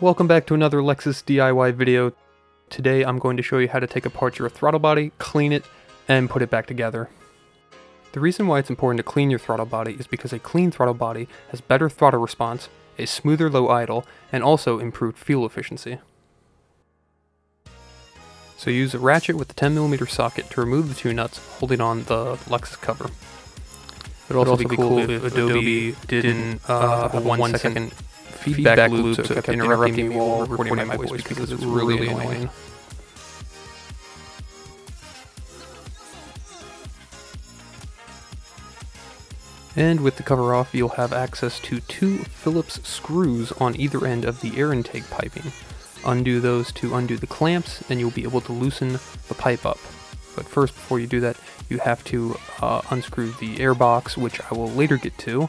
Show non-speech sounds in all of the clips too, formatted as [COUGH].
Welcome back to another Lexus DIY video. Today I'm going to show you how to take apart your throttle body, clean it, and put it back together. The reason why it's important to clean your throttle body is because a clean throttle body has better throttle response, a smoother low idle, and also improved fuel efficiency. So use a ratchet with a 10mm socket to remove the two nuts holding on the Lexus cover. It would also, be cool if Adobe didn't uh, have a one second feedback loop so it kept interrupting me while recording my voice because it's really annoying. And with the cover off, you'll have access to two Phillips screws on either end of the air intake piping. Undo those to undo the clamps, and you'll be able to loosen the pipe up. But first, before you do that, you have to uh, unscrew the air box, which I will later get to.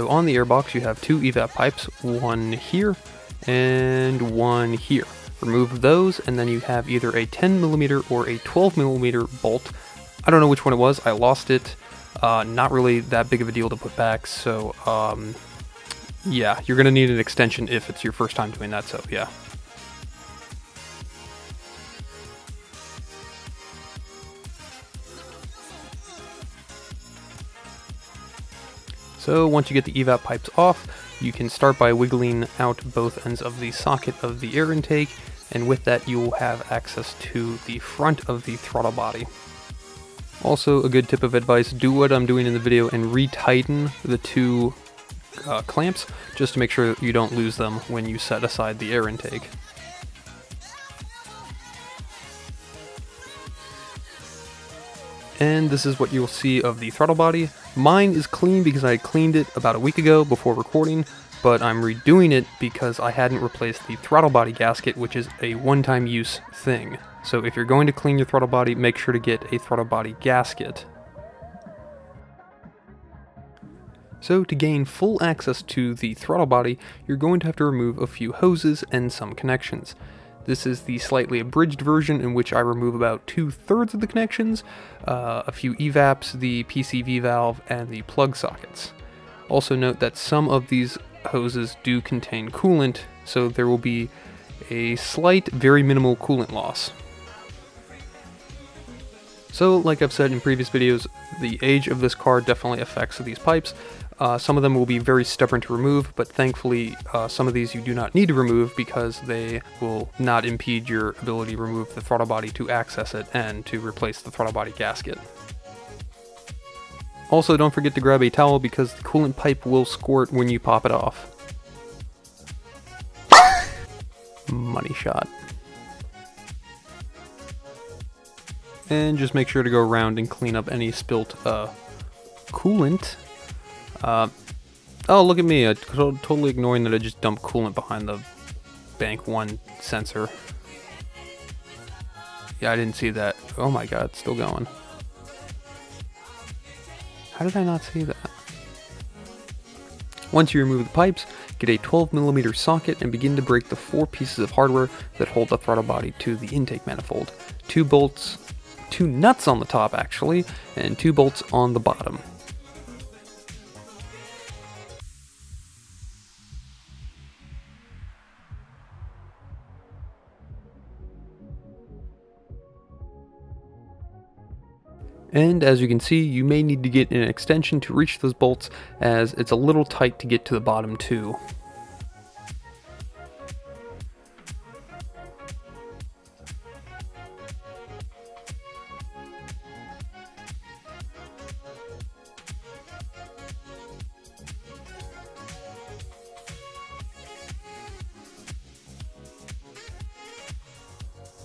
So on the airbox you have two evap pipes, one here and one here. Remove those and then you have either a 10 millimeter or a 12 millimeter bolt. I don't know which one it was, I lost it. Uh, not really that big of a deal to put back, so um, yeah, you're gonna need an extension if it's your first time doing that, so yeah. So once you get the evap pipes off, you can start by wiggling out both ends of the socket of the air intake, and with that you will have access to the front of the throttle body. Also, a good tip of advice, do what I'm doing in the video and retighten the two uh, clamps, just to make sure you don't lose them when you set aside the air intake. And this is what you'll see of the throttle body. Mine is clean because I cleaned it about a week ago before recording, but I'm redoing it because I hadn't replaced the throttle body gasket, which is a one-time use thing. So if you're going to clean your throttle body, make sure to get a throttle body gasket. So to gain full access to the throttle body, you're going to have to remove a few hoses and some connections. This is the slightly abridged version in which I remove about two-thirds of the connections, uh, a few EVAPs, the PCV valve, and the plug sockets. Also note that some of these hoses do contain coolant, so there will be a slight, very minimal coolant loss. So, like I've said in previous videos, the age of this car definitely affects these pipes, uh, some of them will be very stubborn to remove, but thankfully uh, some of these you do not need to remove because they will not impede your ability to remove the throttle body to access it and to replace the throttle body gasket. Also, don't forget to grab a towel because the coolant pipe will squirt when you pop it off. [LAUGHS] Money shot. And just make sure to go around and clean up any spilt uh, coolant uh, oh, look at me. I totally ignoring that I just dumped coolant behind the Bank 1 sensor. Yeah, I didn't see that. Oh my god, still going. How did I not see that? Once you remove the pipes, get a 12mm socket and begin to break the four pieces of hardware that hold the throttle body to the intake manifold. Two bolts, two nuts on the top actually, and two bolts on the bottom. And as you can see, you may need to get an extension to reach those bolts as it's a little tight to get to the bottom too.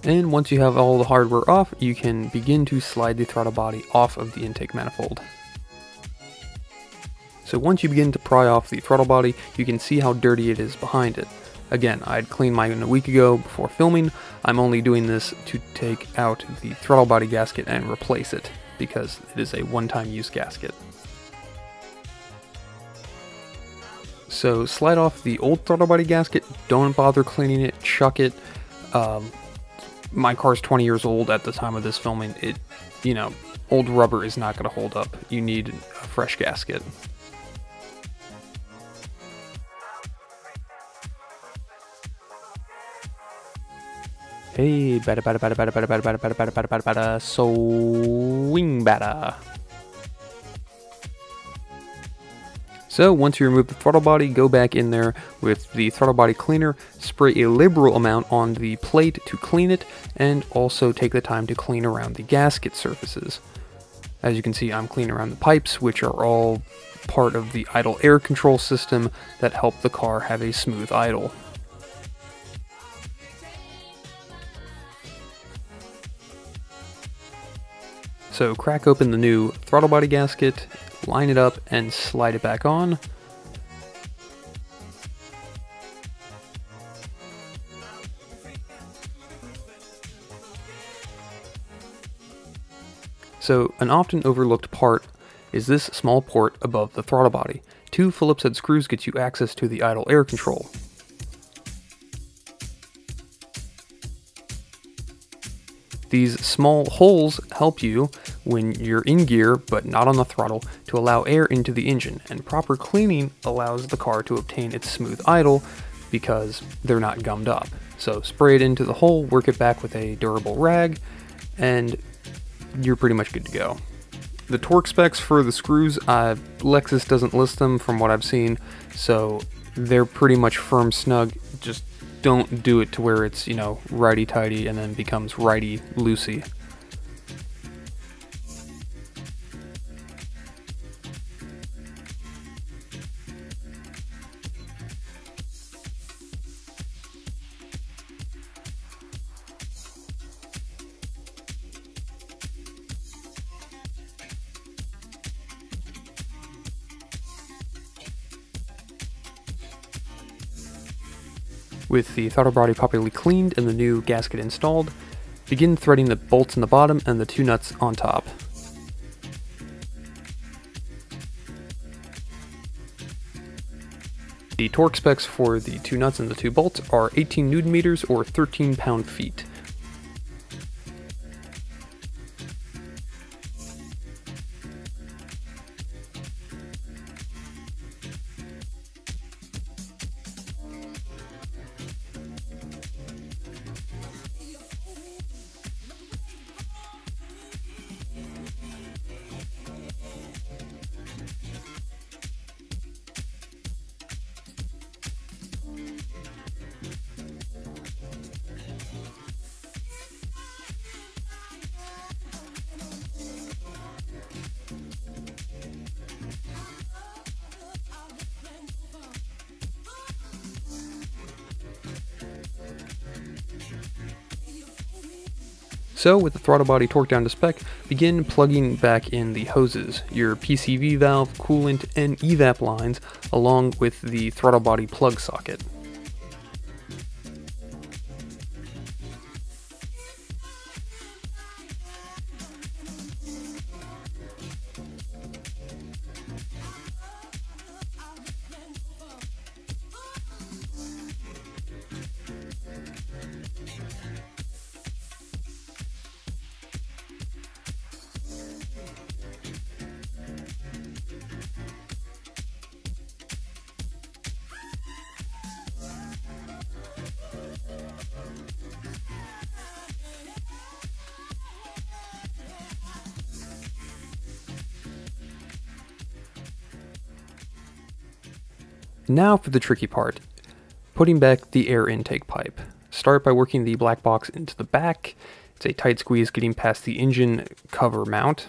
And once you have all the hardware off, you can begin to slide the throttle body off of the intake manifold. So once you begin to pry off the throttle body, you can see how dirty it is behind it. Again, I'd cleaned mine a week ago before filming. I'm only doing this to take out the throttle body gasket and replace it, because it is a one-time use gasket. So slide off the old throttle body gasket, don't bother cleaning it, chuck it. Um, my car's 20 years old at the time of this filming. It, you know, old rubber is not going to hold up. You need a fresh gasket. Hey, bada bada bada bada bada bada bada bada bada bada bada bada swing bada. So once you remove the throttle body, go back in there with the throttle body cleaner, spray a liberal amount on the plate to clean it, and also take the time to clean around the gasket surfaces. As you can see, I'm cleaning around the pipes, which are all part of the idle air control system that help the car have a smooth idle. So crack open the new throttle body gasket, line it up, and slide it back on. So an often overlooked part is this small port above the throttle body. Two Phillips head screws get you access to the idle air control. These small holes help you when you're in gear but not on the throttle to allow air into the engine, and proper cleaning allows the car to obtain its smooth idle because they're not gummed up. So spray it into the hole, work it back with a durable rag, and you're pretty much good to go. The torque specs for the screws, uh, Lexus doesn't list them from what I've seen, so they're pretty much firm snug. Just don't do it to where it's, you know, righty tighty and then becomes righty loosey. With the throttle body properly cleaned and the new gasket installed, begin threading the bolts in the bottom and the two nuts on top. The torque specs for the two nuts and the two bolts are 18 newton meters or 13 pound feet. So with the throttle body torqued down to spec, begin plugging back in the hoses, your PCV valve, coolant, and evap lines, along with the throttle body plug socket. Now for the tricky part, putting back the air intake pipe. Start by working the black box into the back. It's a tight squeeze getting past the engine cover mount.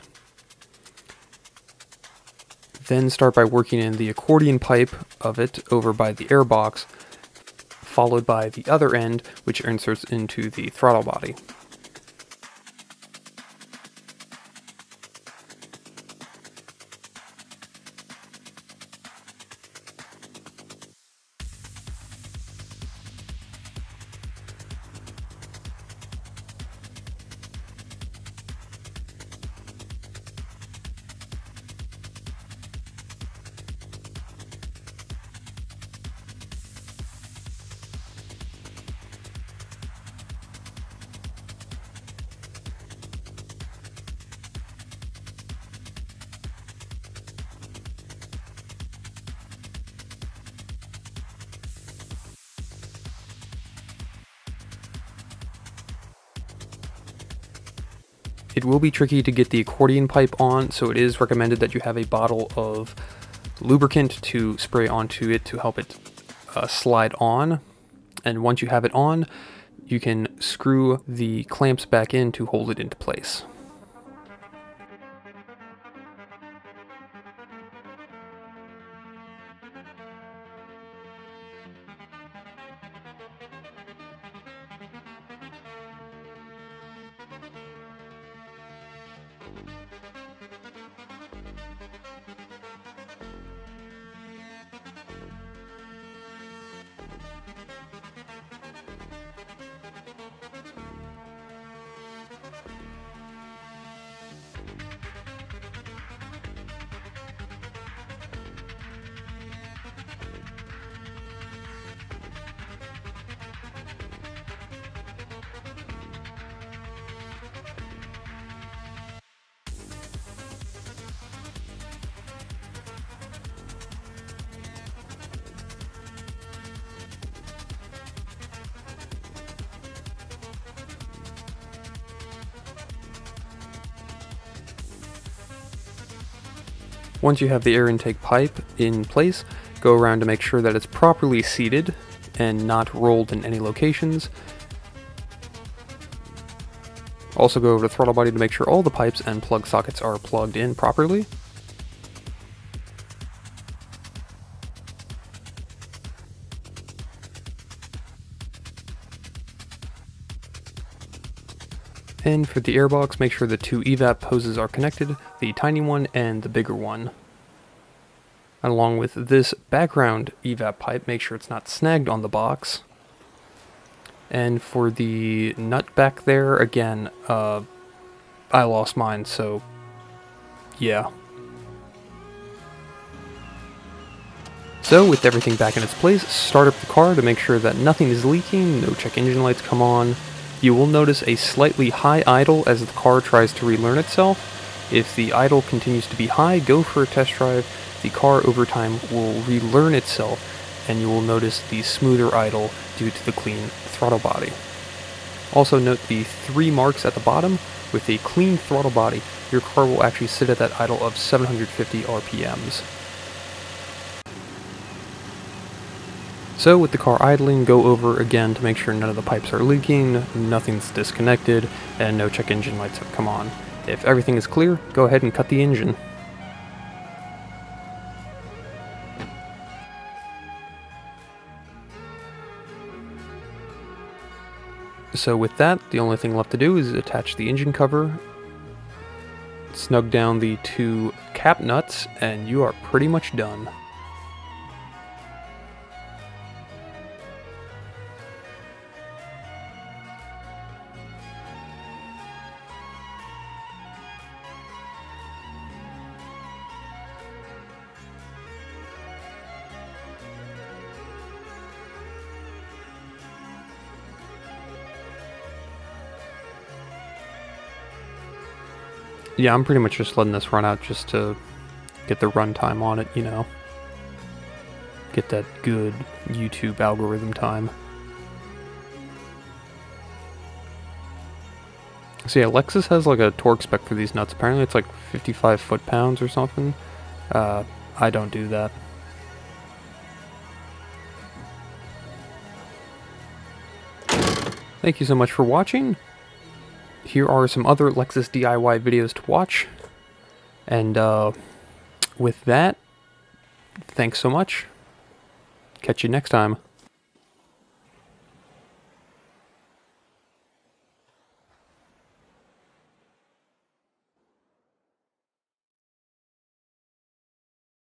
Then start by working in the accordion pipe of it over by the air box, followed by the other end, which inserts into the throttle body. It will be tricky to get the accordion pipe on, so it is recommended that you have a bottle of lubricant to spray onto it to help it uh, slide on. And once you have it on, you can screw the clamps back in to hold it into place. Once you have the air intake pipe in place, go around to make sure that it's properly seated and not rolled in any locations. Also go over to throttle body to make sure all the pipes and plug sockets are plugged in properly. And for the airbox, make sure the two evap hoses are connected, the tiny one and the bigger one. along with this background evap pipe, make sure it's not snagged on the box. And for the nut back there, again, uh, I lost mine, so yeah. So with everything back in its place, start up the car to make sure that nothing is leaking, no check engine lights come on, you will notice a slightly high idle as the car tries to relearn itself. If the idle continues to be high, go for a test drive. The car over time will relearn itself and you will notice the smoother idle due to the clean throttle body. Also note the three marks at the bottom. With a clean throttle body, your car will actually sit at that idle of 750 RPMs. So with the car idling, go over again to make sure none of the pipes are leaking, nothing's disconnected, and no check engine lights have come on. If everything is clear, go ahead and cut the engine. So with that, the only thing left to do is attach the engine cover, snug down the two cap nuts, and you are pretty much done. Yeah, I'm pretty much just letting this run out just to get the runtime on it, you know. Get that good YouTube algorithm time. See, yeah, Lexus has like a torque spec for these nuts. Apparently it's like 55 foot-pounds or something. Uh, I don't do that. Thank you so much for watching here are some other Lexus DIY videos to watch. And uh, with that, thanks so much. Catch you next time.